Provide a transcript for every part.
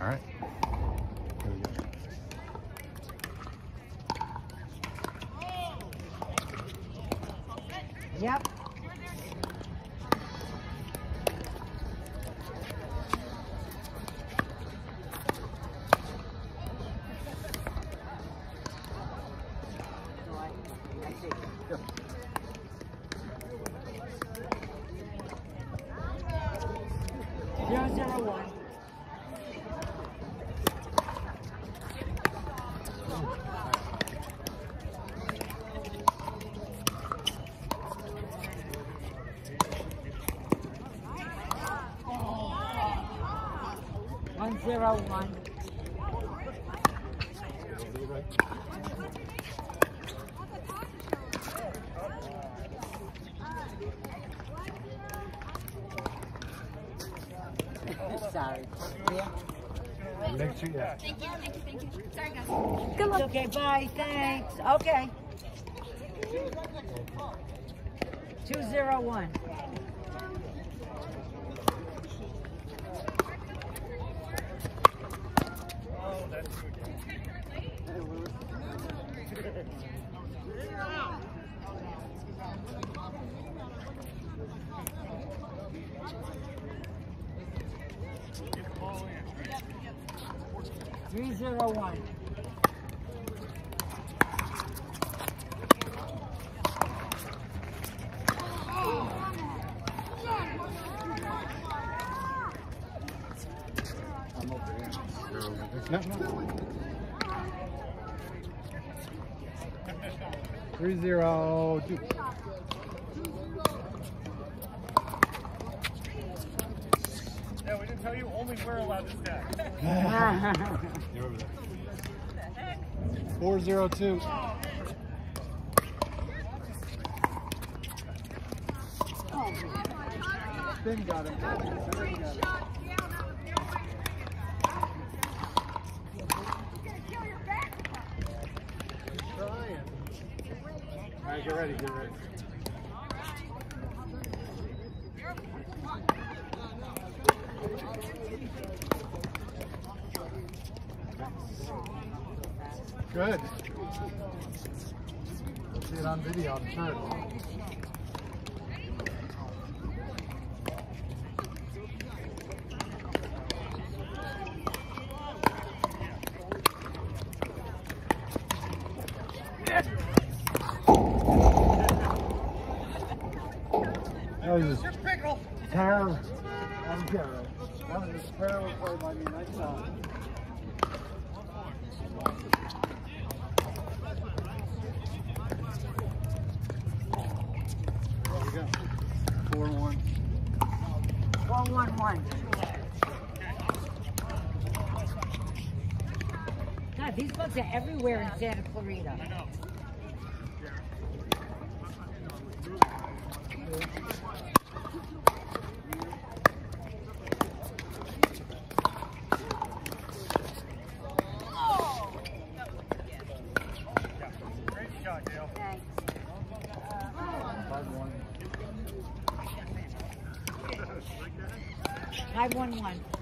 All right. Yep. Zero one. Sorry. Yeah. Make sure, yeah. Thank you, thank you, thank you. Sorry, guys. Good luck. Okay, bye. Thanks. Okay. Two zero one. Three zero one. No, no. Three zero two. Yeah, we didn't tell you only we're allowed to stack. You're over there. Four zero two. Spin got him. Somebody got him. Trying. All right, get ready, get ready. Good. See it on video, I'm sure. Was just terrible. I'm good. That was a terrible play by me. Nice shot. There we go. Four one. One one one. God, these bugs are everywhere in Santa Clarita. Five one. One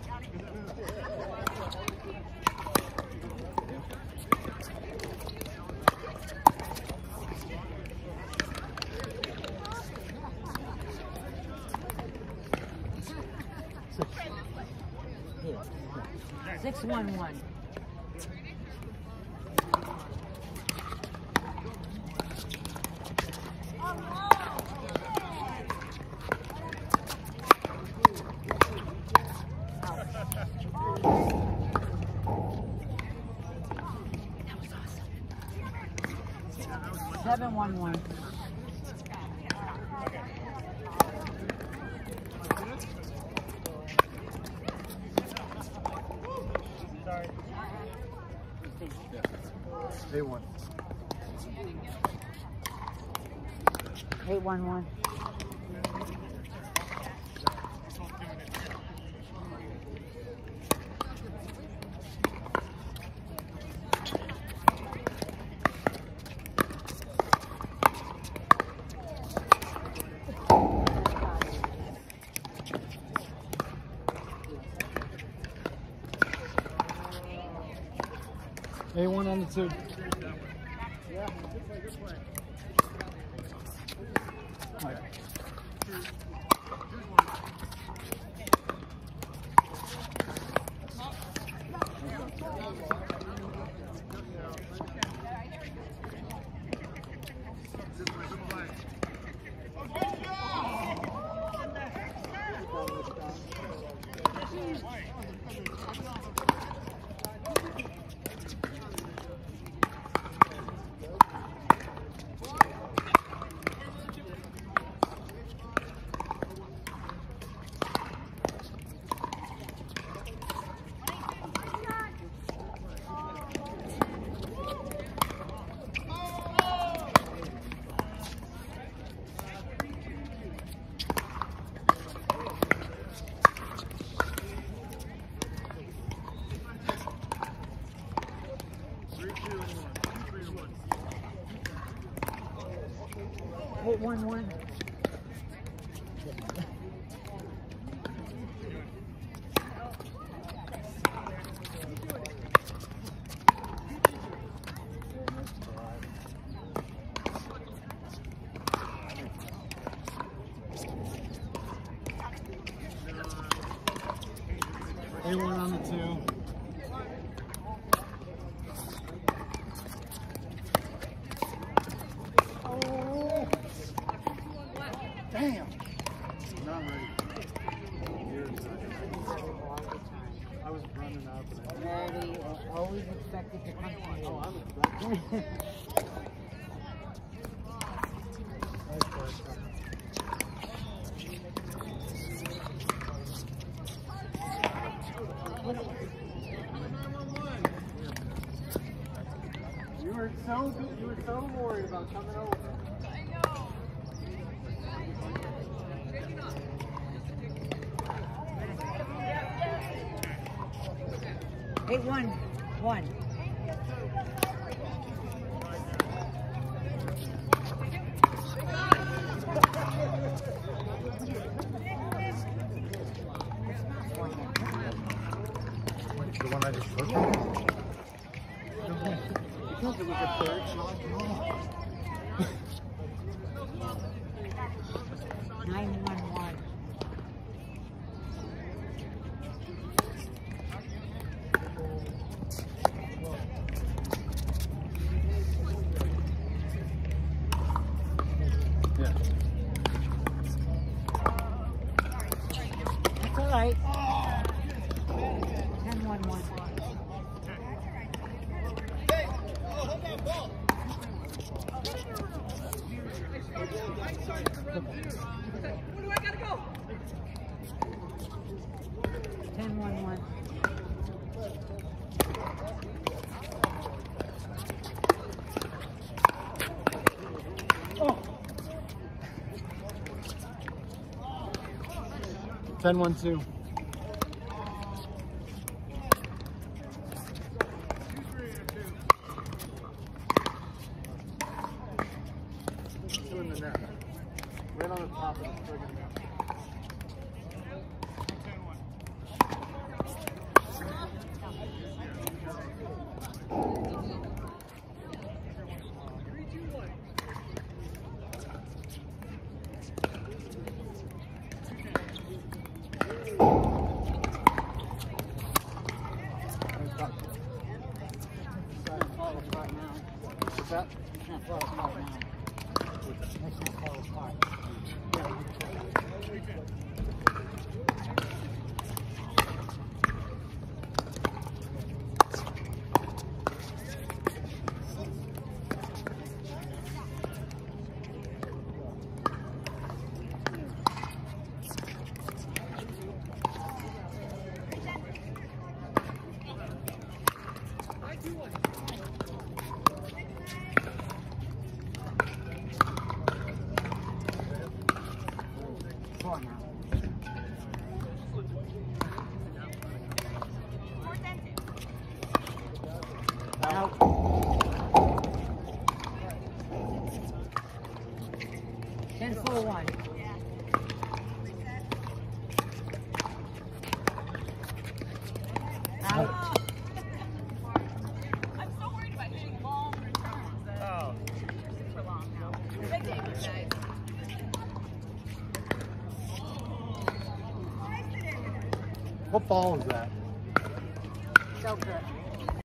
Six one one. Seven one one. Sorry. Eight one. Eight one one. A one on the two. Right. Eight one one. A one on the two. Oh. Damn. Not ready. I was running Ready, always expected to come to you. Oh, I'm. You were so you were so worried about coming over. Eight one one. The one I just took? Because it was a third shot. Nine one one. Yeah. That's all right. Ten one one. Ten one one. Ten one two. Two in the net. Right on the top of the friggin' net. Nice touch. It's gonna fall apart now. Apart now. It's gonna fall apart. Now. Out. Ten four one. Out. Is that?